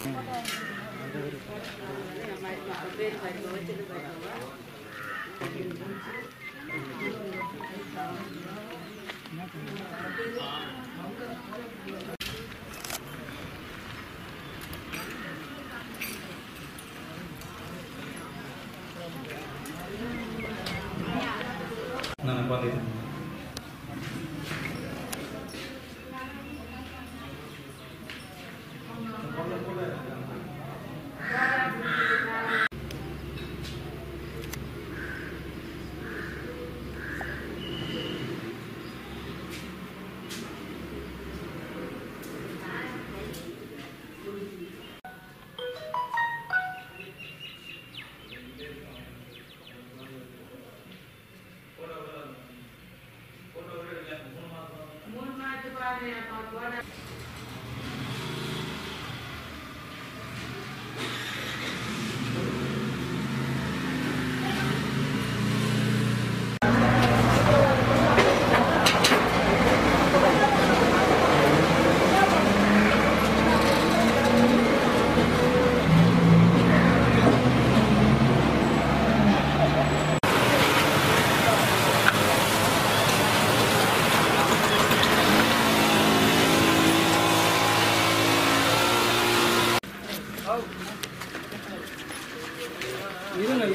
Nah, kualitas. Bwana. இருங்க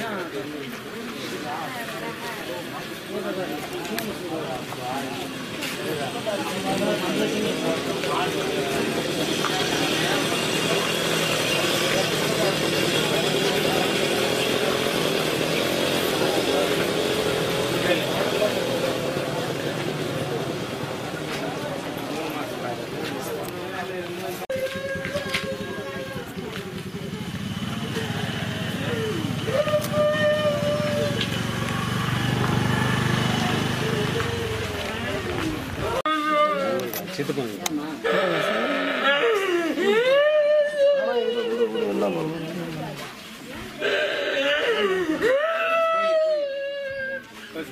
చేతుకోండి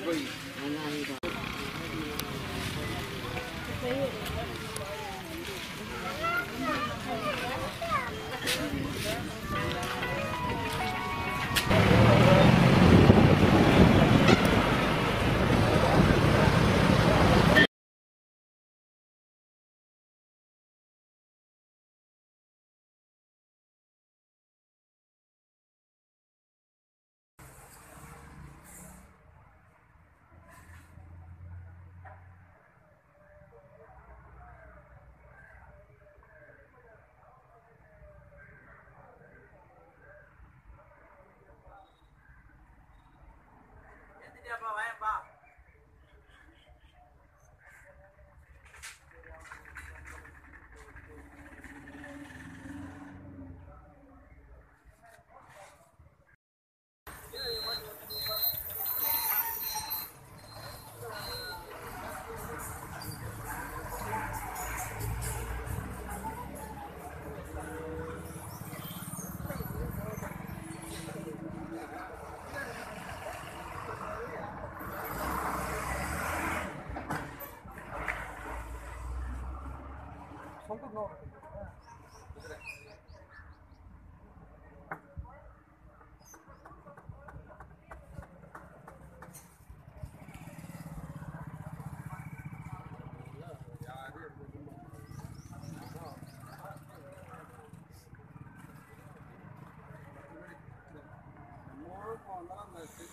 పోయి station improve ಮಾಡಿ ವಾಯ